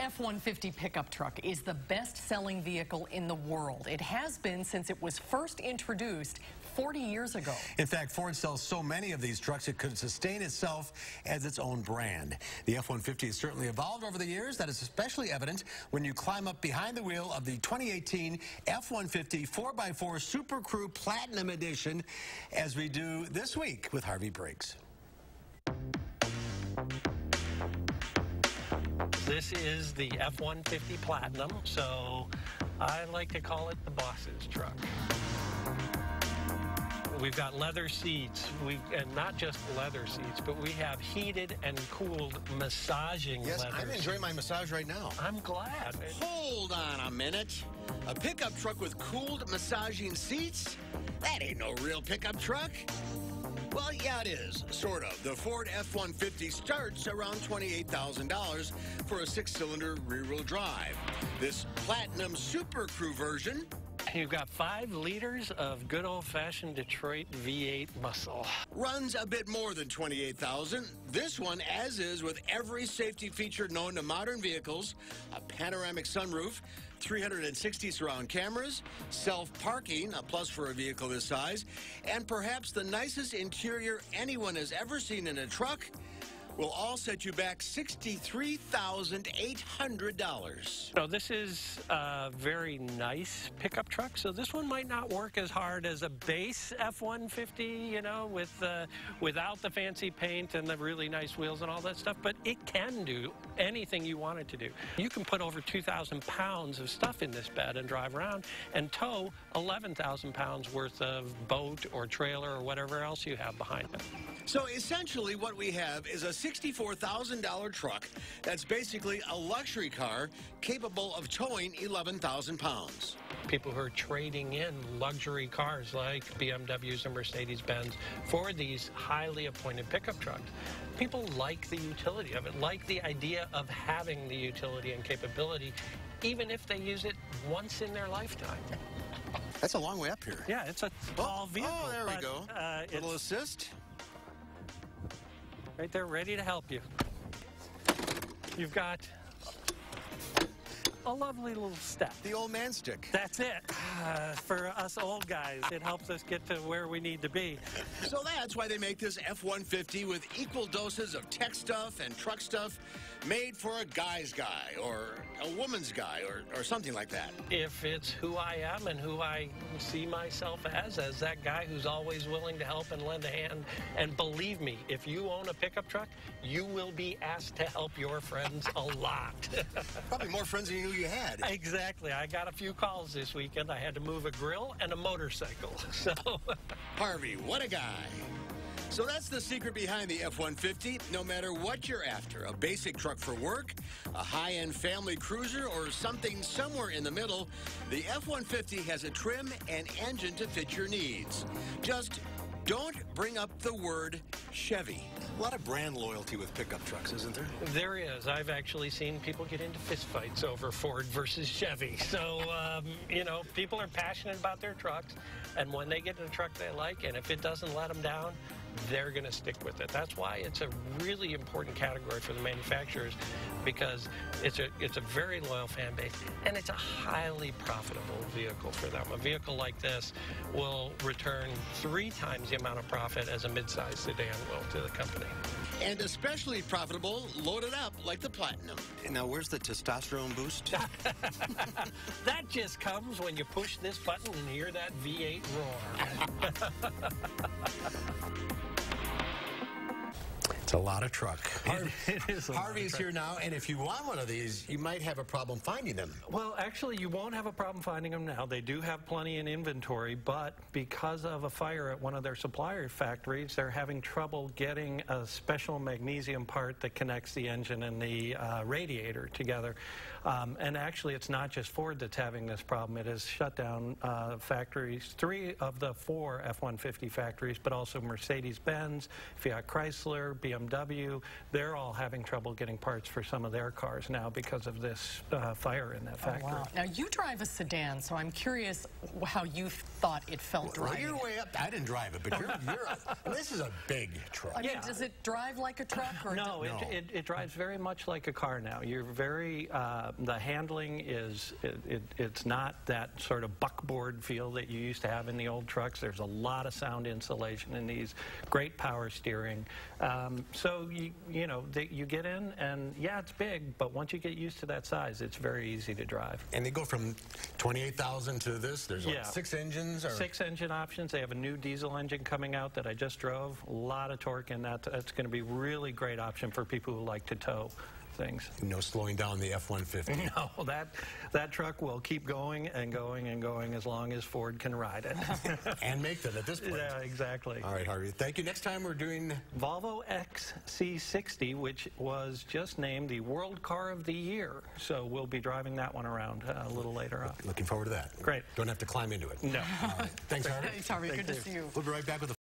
F-150 pickup truck is the best-selling vehicle in the world. It has been since it was first introduced 40 years ago. In fact, Ford sells so many of these trucks it could sustain itself as its own brand. The F-150 has certainly evolved over the years. That is especially evident when you climb up behind the wheel of the 2018 F-150 4x4 Super Crew Platinum Edition as we do this week with Harvey Briggs. This is the F-150 Platinum, so I like to call it the boss's truck. We've got leather seats, we and not just leather seats, but we have heated and cooled massaging yes, leather I'm enjoying my massage right now. I'm glad. Hold on a minute. A pickup truck with cooled massaging seats? That ain't no real pickup truck. Well, yeah, it is, sort of. The Ford F-150 starts around $28,000 for a six-cylinder rear-wheel drive. This Platinum Super Crew version You've got five liters of good old-fashioned Detroit V8 muscle. Runs a bit more than 28,000. This one, as is with every safety feature known to modern vehicles, a panoramic sunroof, 360 surround cameras, self-parking, a plus for a vehicle this size, and perhaps the nicest interior anyone has ever seen in a truck, will all set you back $63,800. So this is a very nice pickup truck. So this one might not work as hard as a base F-150, you know, with uh, without the fancy paint and the really nice wheels and all that stuff. But it can do anything you want it to do. You can put over 2,000 pounds of stuff in this bed and drive around and tow 11,000 pounds worth of boat or trailer or whatever else you have behind it. So essentially what we have is a $64,000 truck that's basically a luxury car capable of towing 11,000 pounds. People who are trading in luxury cars like BMWs and Mercedes-Benz for these highly appointed pickup trucks. People like the utility of it, like the idea of having the utility and capability, even if they use it once in their lifetime. That's a long way up here. Yeah, it's a tall oh, vehicle. Oh, there but, we go. Uh, Little assist. Right there, ready to help you. You've got a lovely little step. The old man stick. That's it. Uh, for us old guys, it helps us get to where we need to be. So that's why they make this F-150 with equal doses of tech stuff and truck stuff made for a guy's guy or a woman's guy or, or something like that. If it's who I am and who I see myself as, as that guy who's always willing to help and lend a hand, and believe me, if you own a pickup truck, you will be asked to help your friends a lot. Probably more friends than you knew you had. Exactly. I got a few calls this weekend. I had to move a grill and a motorcycle. So, Harvey, what a guy. So that's the secret behind the F-150. No matter what you're after, a basic truck for work, a high-end family cruiser, or something somewhere in the middle, the F-150 has a trim and engine to fit your needs. Just don't bring up the word Chevy. A lot of brand loyalty with pickup trucks, isn't there? There is. I've actually seen people get into fistfights over Ford versus Chevy. So, um, you know, people are passionate about their trucks, and when they get in a truck they like, and if it doesn't let them down, they're going to stick with it. That's why it's a really important category for the manufacturers because it's a it's a very loyal fan base and it's a highly profitable vehicle for them. A vehicle like this will return three times the amount of profit as a midsize sedan will to the company. And especially profitable, loaded up like the Platinum. Now, where's the testosterone boost? that just comes when you push this button and hear that V8 roar. It's a lot of truck. Harvey, it is Harvey's here now, and if you want one of these, you might have a problem finding them. Well, actually, you won't have a problem finding them now. They do have plenty in inventory, but because of a fire at one of their supplier factories, they're having trouble getting a special magnesium part that connects the engine and the uh, radiator together. Um, and actually, it's not just Ford that's having this problem. It has shut down uh, factories, three of the four F-150 factories, but also Mercedes-Benz, Fiat Chrysler, BMW, BMW, they're all having trouble getting parts for some of their cars now because of this uh, fire in that factory. Wow. Now, you drive a sedan, so I'm curious how you thought it felt Well, driving. you're way up. I didn't drive it, but you're, you're and this is a big truck. I mean, Yeah. does it drive like a truck? Or No, it, No. It, it drives very much like a car now. You're very, uh, the handling is, it, it, it's not that sort of buckboard feel that you used to have in the old trucks. There's a lot of sound insulation in these, great power steering. Um, so, you, you know, the, you get in and yeah, it's big, but once you get used to that size, it's very easy to drive. And they go from 28,000 to this. There's Yeah. six engines? Or? Six engine options. They have a new diesel engine coming out that I just drove. A lot of torque in that. That's going to be really great option for people who like to tow things. No slowing down the F-150. No, that that truck will keep going and going and going as long as Ford can ride it. and make them at this point. yeah, exactly. All right, Harvey. Thank you. Next time we're doing Volvo XC60, which was just named the World Car of the Year. So we'll be driving that one around uh, a little later on. Looking forward to that. Great. Don't have to climb into it. No. All right. Thanks, Harvey. Thanks, Harvey. Good to see you. We'll be right back with the